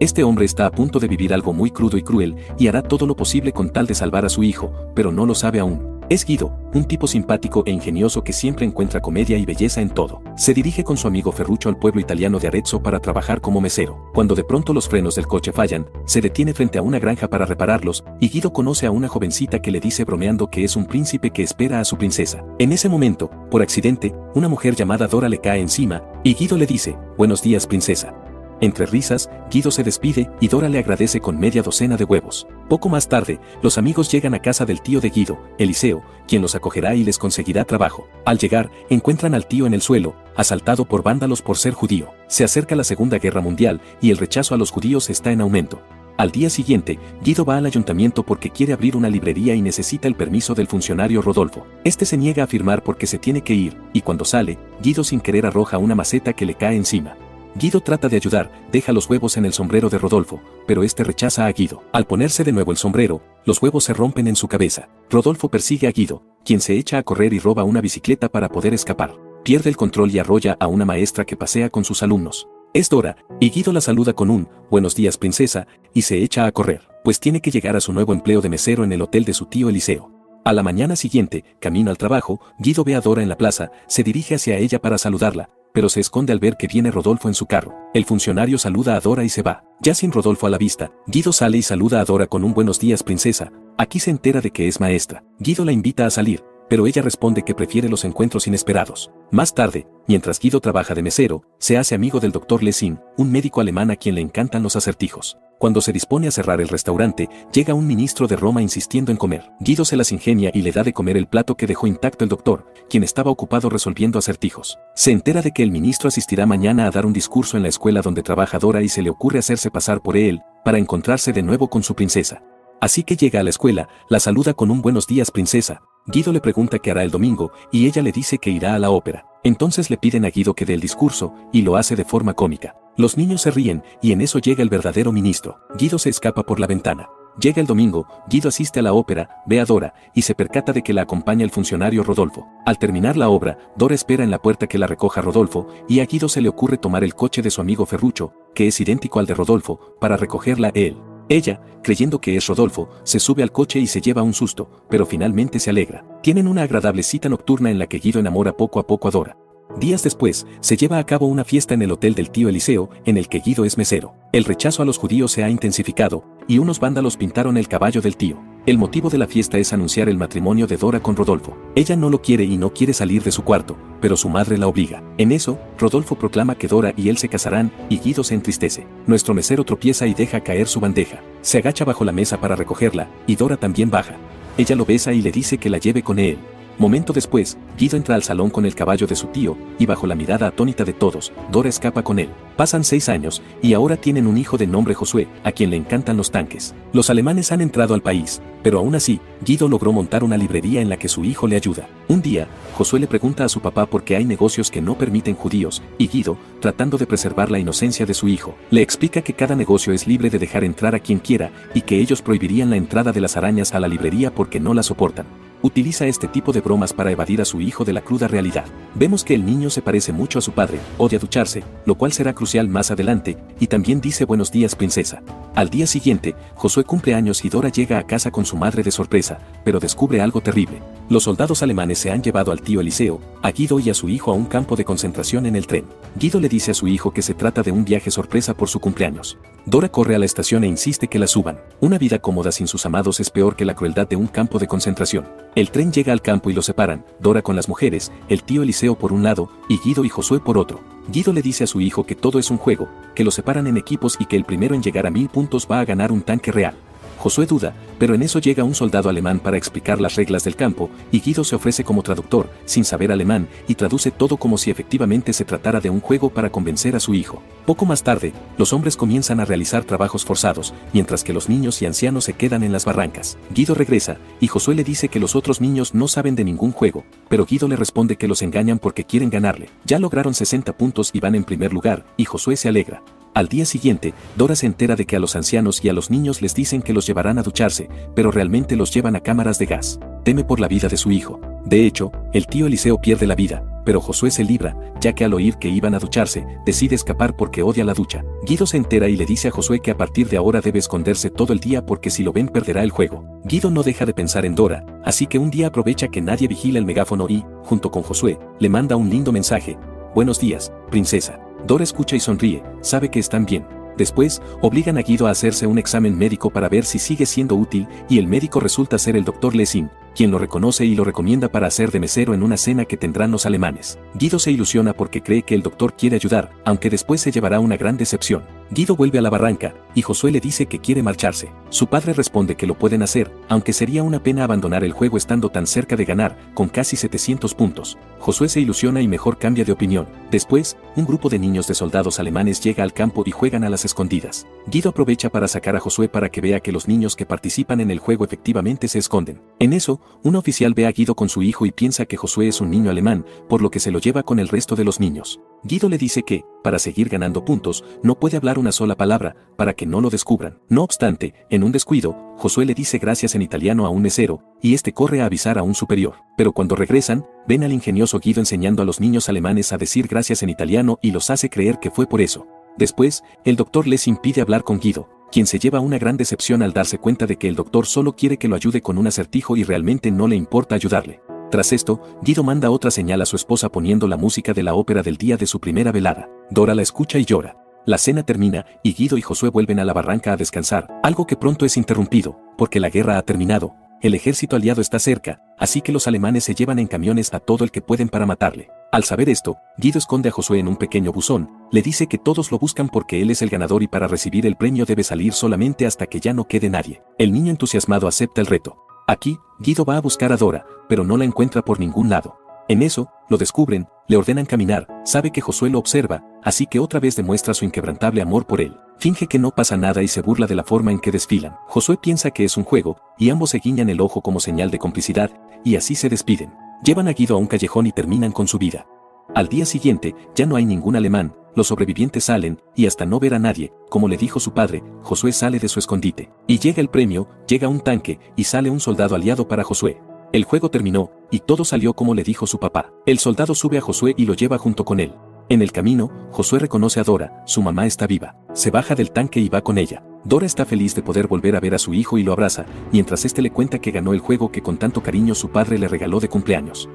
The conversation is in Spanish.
Este hombre está a punto de vivir algo muy crudo y cruel, y hará todo lo posible con tal de salvar a su hijo, pero no lo sabe aún. Es Guido, un tipo simpático e ingenioso que siempre encuentra comedia y belleza en todo. Se dirige con su amigo Ferruccio al pueblo italiano de Arezzo para trabajar como mesero. Cuando de pronto los frenos del coche fallan, se detiene frente a una granja para repararlos, y Guido conoce a una jovencita que le dice bromeando que es un príncipe que espera a su princesa. En ese momento, por accidente, una mujer llamada Dora le cae encima, y Guido le dice, Buenos días princesa. Entre risas, Guido se despide y Dora le agradece con media docena de huevos. Poco más tarde, los amigos llegan a casa del tío de Guido, Eliseo, quien los acogerá y les conseguirá trabajo. Al llegar, encuentran al tío en el suelo, asaltado por vándalos por ser judío. Se acerca la Segunda Guerra Mundial y el rechazo a los judíos está en aumento. Al día siguiente, Guido va al ayuntamiento porque quiere abrir una librería y necesita el permiso del funcionario Rodolfo. Este se niega a firmar porque se tiene que ir, y cuando sale, Guido sin querer arroja una maceta que le cae encima. Guido trata de ayudar, deja los huevos en el sombrero de Rodolfo, pero este rechaza a Guido. Al ponerse de nuevo el sombrero, los huevos se rompen en su cabeza. Rodolfo persigue a Guido, quien se echa a correr y roba una bicicleta para poder escapar. Pierde el control y arrolla a una maestra que pasea con sus alumnos. Es Dora, y Guido la saluda con un Buenos días princesa, y se echa a correr, pues tiene que llegar a su nuevo empleo de mesero en el hotel de su tío Eliseo. A la mañana siguiente, camino al trabajo, Guido ve a Dora en la plaza, se dirige hacia ella para saludarla, pero se esconde al ver que viene Rodolfo en su carro. El funcionario saluda a Dora y se va. Ya sin Rodolfo a la vista, Guido sale y saluda a Dora con un buenos días princesa. Aquí se entera de que es maestra. Guido la invita a salir, pero ella responde que prefiere los encuentros inesperados. Más tarde, mientras Guido trabaja de mesero, se hace amigo del doctor Lessing, un médico alemán a quien le encantan los acertijos. Cuando se dispone a cerrar el restaurante, llega un ministro de Roma insistiendo en comer. Guido se las ingenia y le da de comer el plato que dejó intacto el doctor, quien estaba ocupado resolviendo acertijos. Se entera de que el ministro asistirá mañana a dar un discurso en la escuela donde trabaja Dora y se le ocurre hacerse pasar por él, para encontrarse de nuevo con su princesa. Así que llega a la escuela, la saluda con un buenos días princesa. Guido le pregunta qué hará el domingo, y ella le dice que irá a la ópera. Entonces le piden a Guido que dé el discurso, y lo hace de forma cómica. Los niños se ríen, y en eso llega el verdadero ministro. Guido se escapa por la ventana. Llega el domingo, Guido asiste a la ópera, ve a Dora, y se percata de que la acompaña el funcionario Rodolfo. Al terminar la obra, Dora espera en la puerta que la recoja Rodolfo, y a Guido se le ocurre tomar el coche de su amigo Ferrucho, que es idéntico al de Rodolfo, para recogerla él. Ella, creyendo que es Rodolfo, se sube al coche y se lleva un susto, pero finalmente se alegra. Tienen una agradable cita nocturna en la que Guido enamora poco a poco a Dora. Días después, se lleva a cabo una fiesta en el hotel del tío Eliseo, en el que Guido es mesero. El rechazo a los judíos se ha intensificado, y unos vándalos pintaron el caballo del tío. El motivo de la fiesta es anunciar el matrimonio de Dora con Rodolfo. Ella no lo quiere y no quiere salir de su cuarto, pero su madre la obliga. En eso, Rodolfo proclama que Dora y él se casarán, y Guido se entristece. Nuestro mesero tropieza y deja caer su bandeja. Se agacha bajo la mesa para recogerla, y Dora también baja. Ella lo besa y le dice que la lleve con él. Momento después, Guido entra al salón con el caballo de su tío, y bajo la mirada atónita de todos, Dora escapa con él. Pasan seis años, y ahora tienen un hijo de nombre Josué, a quien le encantan los tanques. Los alemanes han entrado al país, pero aún así, Guido logró montar una librería en la que su hijo le ayuda. Un día, Josué le pregunta a su papá por qué hay negocios que no permiten judíos, y Guido, tratando de preservar la inocencia de su hijo, le explica que cada negocio es libre de dejar entrar a quien quiera, y que ellos prohibirían la entrada de las arañas a la librería porque no la soportan utiliza este tipo de bromas para evadir a su hijo de la cruda realidad. Vemos que el niño se parece mucho a su padre, odia ducharse, lo cual será crucial más adelante, y también dice buenos días princesa. Al día siguiente, Josué cumple años y Dora llega a casa con su madre de sorpresa, pero descubre algo terrible. Los soldados alemanes se han llevado al tío Eliseo, a Guido y a su hijo a un campo de concentración en el tren. Guido le dice a su hijo que se trata de un viaje sorpresa por su cumpleaños. Dora corre a la estación e insiste que la suban. Una vida cómoda sin sus amados es peor que la crueldad de un campo de concentración. El tren llega al campo y lo separan, Dora con las mujeres, el tío Eliseo por un lado, y Guido y Josué por otro. Guido le dice a su hijo que todo es un juego, que lo separan en equipos y que el primero en llegar a mil puntos va a ganar un tanque real. Josué duda, pero en eso llega un soldado alemán para explicar las reglas del campo, y Guido se ofrece como traductor, sin saber alemán, y traduce todo como si efectivamente se tratara de un juego para convencer a su hijo. Poco más tarde, los hombres comienzan a realizar trabajos forzados, mientras que los niños y ancianos se quedan en las barrancas. Guido regresa, y Josué le dice que los otros niños no saben de ningún juego, pero Guido le responde que los engañan porque quieren ganarle. Ya lograron 60 puntos y van en primer lugar, y Josué se alegra. Al día siguiente, Dora se entera de que a los ancianos y a los niños les dicen que los llevarán a ducharse, pero realmente los llevan a cámaras de gas. Teme por la vida de su hijo. De hecho, el tío Eliseo pierde la vida, pero Josué se libra, ya que al oír que iban a ducharse, decide escapar porque odia la ducha. Guido se entera y le dice a Josué que a partir de ahora debe esconderse todo el día porque si lo ven perderá el juego. Guido no deja de pensar en Dora, así que un día aprovecha que nadie vigila el megáfono y, junto con Josué, le manda un lindo mensaje. Buenos días, princesa. Dora escucha y sonríe, sabe que están bien. Después, obligan a Guido a hacerse un examen médico para ver si sigue siendo útil, y el médico resulta ser el doctor Lessing, quien lo reconoce y lo recomienda para hacer de mesero en una cena que tendrán los alemanes. Guido se ilusiona porque cree que el doctor quiere ayudar, aunque después se llevará una gran decepción. Guido vuelve a la barranca, y Josué le dice que quiere marcharse. Su padre responde que lo pueden hacer, aunque sería una pena abandonar el juego estando tan cerca de ganar, con casi 700 puntos. Josué se ilusiona y mejor cambia de opinión. Después, un grupo de niños de soldados alemanes llega al campo y juegan a las escondidas. Guido aprovecha para sacar a Josué para que vea que los niños que participan en el juego efectivamente se esconden. En eso, un oficial ve a Guido con su hijo y piensa que Josué es un niño alemán, por lo que se lo lleva con el resto de los niños. Guido le dice que, para seguir ganando puntos, no puede hablar una sola palabra, para que no lo descubran. No obstante, en un descuido, Josué le dice gracias en italiano a un mesero, y este corre a avisar a un superior. Pero cuando regresan, ven al ingenioso Guido enseñando a los niños alemanes a decir gracias en italiano y los hace creer que fue por eso. Después, el doctor les impide hablar con Guido, quien se lleva una gran decepción al darse cuenta de que el doctor solo quiere que lo ayude con un acertijo y realmente no le importa ayudarle. Tras esto, Guido manda otra señal a su esposa poniendo la música de la ópera del día de su primera velada. Dora la escucha y llora. La cena termina, y Guido y Josué vuelven a la barranca a descansar, algo que pronto es interrumpido, porque la guerra ha terminado. El ejército aliado está cerca, así que los alemanes se llevan en camiones a todo el que pueden para matarle. Al saber esto, Guido esconde a Josué en un pequeño buzón, le dice que todos lo buscan porque él es el ganador y para recibir el premio debe salir solamente hasta que ya no quede nadie. El niño entusiasmado acepta el reto. Aquí, Guido va a buscar a Dora, pero no la encuentra por ningún lado. En eso, lo descubren, le ordenan caminar, sabe que Josué lo observa, así que otra vez demuestra su inquebrantable amor por él. Finge que no pasa nada y se burla de la forma en que desfilan. Josué piensa que es un juego, y ambos se guiñan el ojo como señal de complicidad, y así se despiden. Llevan a Guido a un callejón y terminan con su vida. Al día siguiente, ya no hay ningún alemán, los sobrevivientes salen, y hasta no ver a nadie, como le dijo su padre, Josué sale de su escondite. Y llega el premio, llega un tanque, y sale un soldado aliado para Josué. El juego terminó, y todo salió como le dijo su papá. El soldado sube a Josué y lo lleva junto con él. En el camino, Josué reconoce a Dora, su mamá está viva. Se baja del tanque y va con ella. Dora está feliz de poder volver a ver a su hijo y lo abraza, mientras este le cuenta que ganó el juego que con tanto cariño su padre le regaló de cumpleaños.